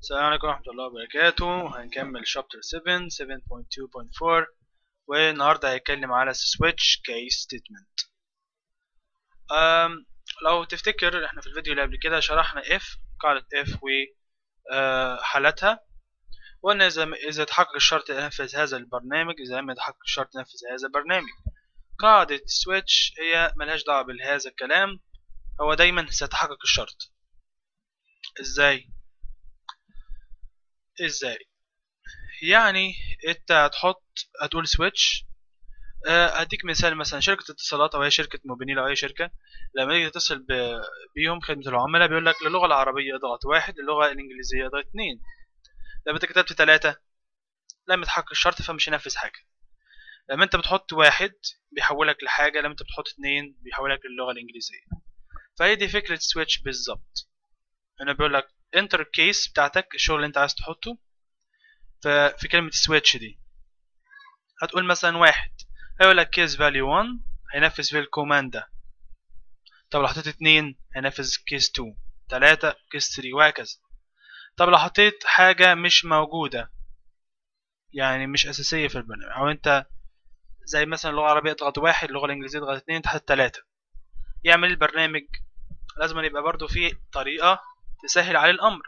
السلام عليكم ورحمة الله وبركاته. هنكمل شابتر 7 7.2.4 والنهاردة هيتكلم على switch case statement. أم لو تفتكر إحنا في الفيديو اللي قبل كده شرحنا if قاعدة if و أه وقلنا إذا إذا تحقق الشرط ينفذ هذا البرنامج إذا لم يتحقق الشرط ينفذ هذا البرنامج. قاعدة switch هي ملهاش دعوة بهذا الكلام. هو دايما سيتحقق الشرط. إزاي؟ إزاي؟ يعني أنت هتحط هتقول switch هديك مثال مثلا شركة اتصالات أو هي شركة موبينيل أو أي شركة لما تيجي تتصل. بيهم خدمة العملاء بيقول لك للغة العربية إضغط واحد للغة الإنجليزية إضغط اتنين. لما أنت كتبت تلاتة لم يتحقق الشرط فمش هينفذ حاجة. لما أنت بتحط واحد بيحولك لحاجة لما أنت بتحط اتنين بيحولك للغة الإنجليزية. فهي دي فكرة switch بالظبط. هنا بيقول لك enter ال case بتاعتك الشغل اللي انت عايز تحطه في كلمة switch دي. هتقول مثلا واحد هيقول لك case value 1 هينفذ في ال command ده. طب لو حطيت اتنين هينفذ case 2 تلاتة case 3 وهكذا. طب لو حطيت حاجة مش موجودة يعني مش أساسية في البرنامج أو أنت زي مثلا اللغة العربية اضغط واحد اللغة الإنجليزية اضغط اتنين تحت تلاتة. يعمل البرنامج. لازم يبقى برضو في طريقة تسهل عليه الأمر.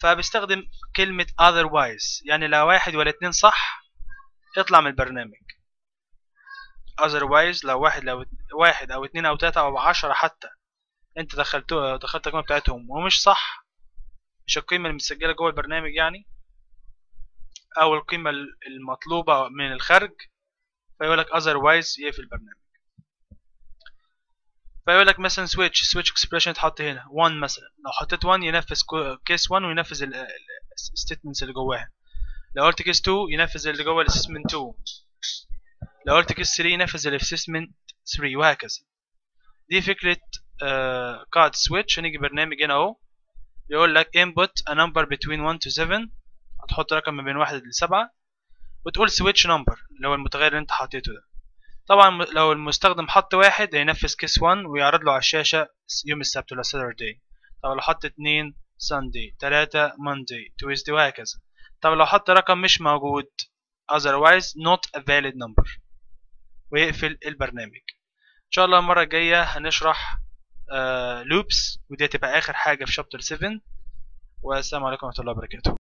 فبيستخدم كلمة otherwise يعني لا واحد ولا اتنين صح اطلع من البرنامج. otherwise لو واحد لو واحد أو اتنين أو تلاتة أو عشرة حتى. أنت دخلتوا دخلت القيمة بتاعتهم ومش صح. مش القيمة المسجلة جوه البرنامج يعني. أو القيمة المطلوبة من الخارج. فيقول لك otherwise يقفل البرنامج. فيقول لك مثلا switch switch expression تحط هنا. 1 مثلا. لو حطيت 1 ينفذ case 1 وينفذ ال statements اللي جواها. لو قلت case 2 ينفذ اللي جوه ال statement 2 لو قلت case 3 ينفذ ال statement 3 وهكذا. دي فكرة آه قاعدة switch. هنيجي برنامج هنا أهو. يقول لك input a number between 1 to 7 هتحط رقم ما بين 1 ل 7 وتقول switch number اللي هو المتغير اللي انت حطيته ده. طبعا لو المستخدم حط واحد هينفذ كيس 1 ويعرض له على الشاشة يوم السبت ولا Saturday. طب لو حط اتنين Sunday تلاتة Monday Tuesday وهكذا. طب لو حط رقم مش موجود otherwise not a valid number. ويقفل البرنامج. إن شاء الله المرة الجاية هنشرح لوبس ودي هتبقى آخر حاجة في شابتر 7 والسلام عليكم ورحمة الله وبركاته.